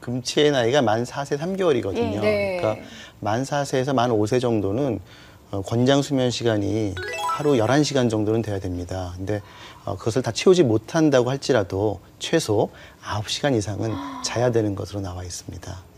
금치의 나이가 만 4세 3개월이거든요. 예. 네. 그러니까 만 4세에서 만 5세 정도는 어, 권장 수면 시간이 하루 11시간 정도는 돼야 됩니다. 근데 어, 그것을 다 채우지 못한다고 할지라도 최소 9시간 이상은 자야 되는 것으로 나와 있습니다.